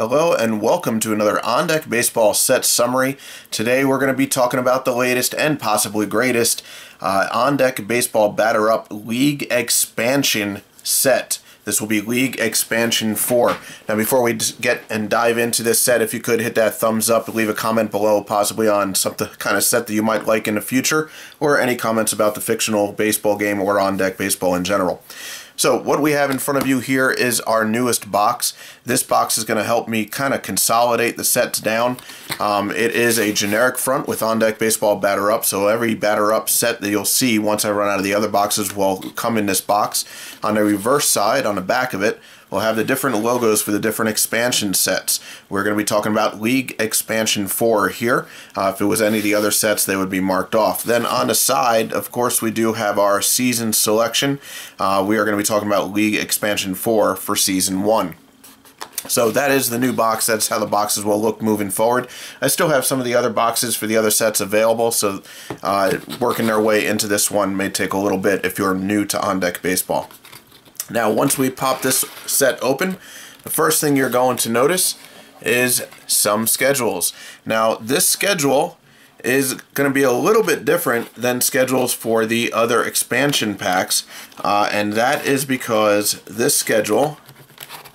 Hello and welcome to another On Deck Baseball set summary. Today we're going to be talking about the latest and possibly greatest uh, On Deck Baseball Batter Up League Expansion set. This will be League Expansion 4. Now before we get and dive into this set, if you could hit that thumbs up, leave a comment below possibly on some kind of set that you might like in the future, or any comments about the fictional baseball game or on deck baseball in general. So what we have in front of you here is our newest box. This box is going to help me kind of consolidate the sets down. Um, it is a generic front with on-deck baseball batter up, so every batter up set that you'll see once I run out of the other boxes will come in this box. On the reverse side, on the back of it, we'll have the different logos for the different expansion sets. We're going to be talking about League Expansion 4 here. Uh, if it was any of the other sets, they would be marked off. Then on the side, of course, we do have our season selection. Uh, we are going to be talking about League Expansion 4 for Season 1. So that is the new box. That's how the boxes will look moving forward. I still have some of the other boxes for the other sets available, so uh, working their way into this one may take a little bit if you're new to On Deck Baseball. Now, once we pop this set open, the first thing you're going to notice is some schedules. Now, this schedule is going to be a little bit different than schedules for the other expansion packs, uh, and that is because this schedule,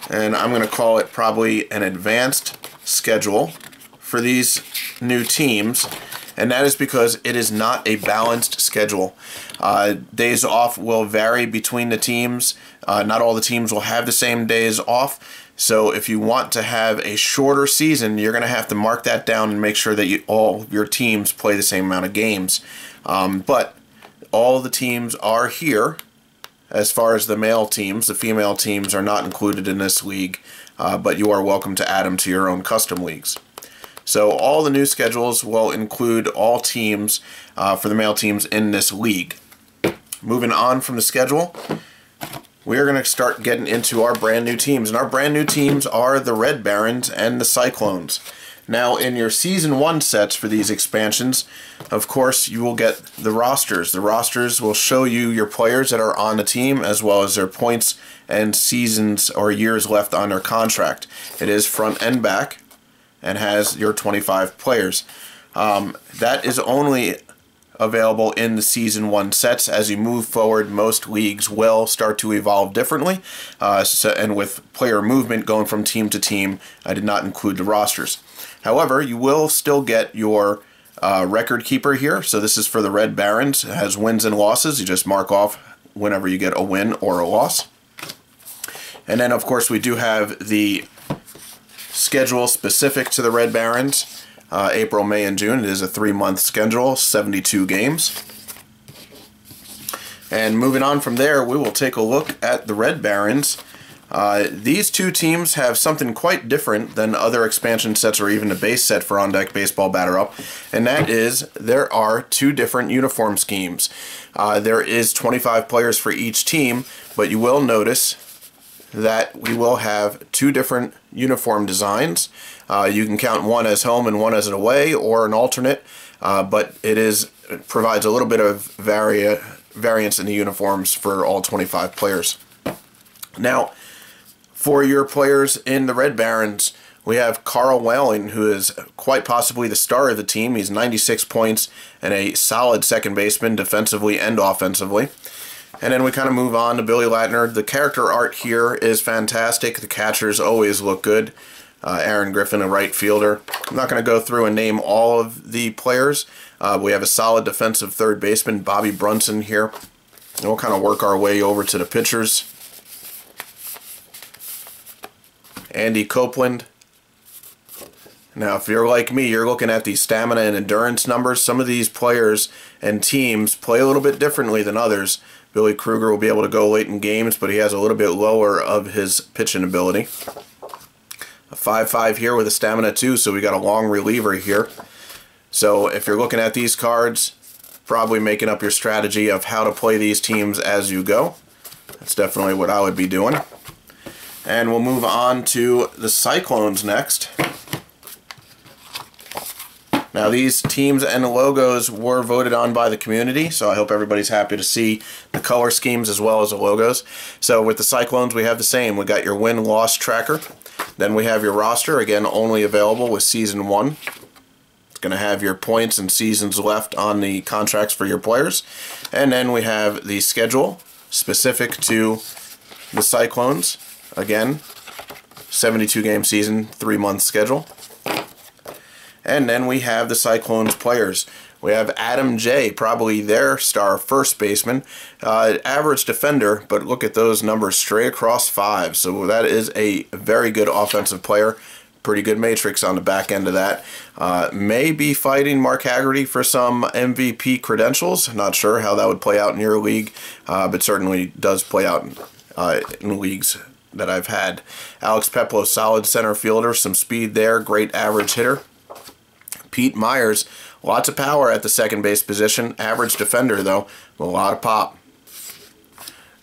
and I'm going to call it probably an advanced schedule for these new teams, and that is because it is not a balanced schedule. Uh, days off will vary between the teams. Uh, not all the teams will have the same days off. So if you want to have a shorter season, you're going to have to mark that down and make sure that you, all your teams play the same amount of games. Um, but all the teams are here as far as the male teams. The female teams are not included in this league, uh, but you are welcome to add them to your own custom leagues. So all the new schedules will include all teams uh, for the male teams in this league. Moving on from the schedule, we are going to start getting into our brand new teams. And our brand new teams are the Red Barons and the Cyclones. Now, in your Season 1 sets for these expansions, of course, you will get the rosters. The rosters will show you your players that are on the team as well as their points and seasons or years left on their contract. It is front and back and has your 25 players. Um, that is only available in the season one sets. As you move forward, most leagues will start to evolve differently. Uh, so, and with player movement going from team to team, I did not include the rosters. However, you will still get your uh, record keeper here. So this is for the Red Barons. It has wins and losses. You just mark off whenever you get a win or a loss. And then, of course, we do have the schedule specific to the Red Barons uh, April, May, and June. It is a three-month schedule, 72 games. And moving on from there, we will take a look at the Red Barons. Uh, these two teams have something quite different than other expansion sets or even a base set for On Deck Baseball Batter Up, and that is there are two different uniform schemes. Uh, there is 25 players for each team, but you will notice that we will have two different uniform designs. Uh, you can count one as home and one as an away or an alternate, uh, but it is it provides a little bit of vari variance in the uniforms for all 25 players. Now, for your players in the Red Barons, we have Carl Whaling, who is quite possibly the star of the team. He's 96 points and a solid second baseman defensively and offensively. And then we kind of move on to Billy Latner. The character art here is fantastic. The catchers always look good. Uh, Aaron Griffin, a right fielder. I'm not going to go through and name all of the players. Uh, we have a solid defensive third baseman, Bobby Brunson here. And we'll kind of work our way over to the pitchers. Andy Copeland. Now, if you're like me, you're looking at the stamina and endurance numbers. Some of these players and teams play a little bit differently than others. Billy Kruger will be able to go late in games, but he has a little bit lower of his pitching ability. A 5-5 here with a stamina 2, so we got a long reliever here. So if you're looking at these cards, probably making up your strategy of how to play these teams as you go. That's definitely what I would be doing. And we'll move on to the Cyclones next. Now these teams and the logos were voted on by the community, so I hope everybody's happy to see the color schemes as well as the logos. So with the Cyclones, we have the same. We got your win-loss tracker. Then we have your roster, again, only available with Season 1. It's going to have your points and seasons left on the contracts for your players. And then we have the schedule specific to the Cyclones. Again, 72 game season, three month schedule. And then we have the Cyclones players. We have Adam J, probably their star first baseman. Uh, average defender, but look at those numbers straight across five. So that is a very good offensive player. Pretty good matrix on the back end of that. Uh, may be fighting Mark Haggerty for some MVP credentials. Not sure how that would play out in your league, uh, but certainly does play out in, uh, in leagues that I've had. Alex Peplo, solid center fielder, some speed there, great average hitter. Pete Myers, lots of power at the second base position. Average defender, though, a lot of pop.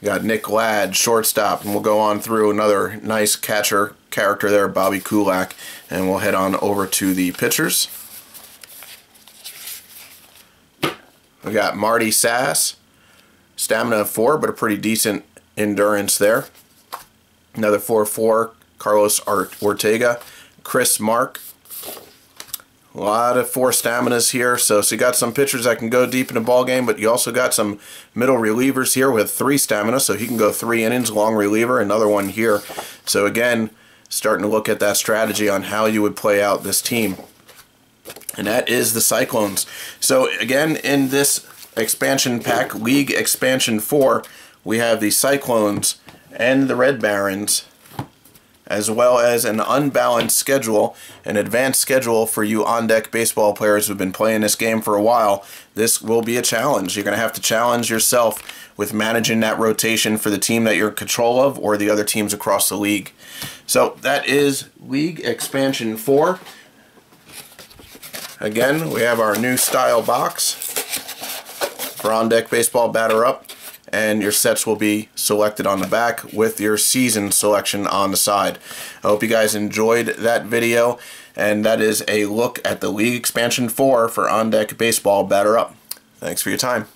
Got Nick Ladd, shortstop, and we'll go on through another nice catcher character there, Bobby Kulak, and we'll head on over to the pitchers. We got Marty Sass, stamina of 4, but a pretty decent endurance there. Another 4-4, Carlos Ortega. Chris Mark, a lot of four staminas here. So, so you got some pitchers that can go deep in a ball game, but you also got some middle relievers here with three stamina. So he can go three innings, long reliever, another one here. So again, starting to look at that strategy on how you would play out this team. And that is the Cyclones. So again, in this expansion pack, League Expansion 4, we have the Cyclones and the Red Barons as well as an unbalanced schedule, an advanced schedule for you on-deck baseball players who've been playing this game for a while. This will be a challenge. You're going to have to challenge yourself with managing that rotation for the team that you're in control of or the other teams across the league. So that is League Expansion 4. Again, we have our new style box for on-deck baseball batter up and your sets will be selected on the back with your season selection on the side. I hope you guys enjoyed that video and that is a look at the League Expansion 4 for On Deck Baseball Batter Up. Thanks for your time.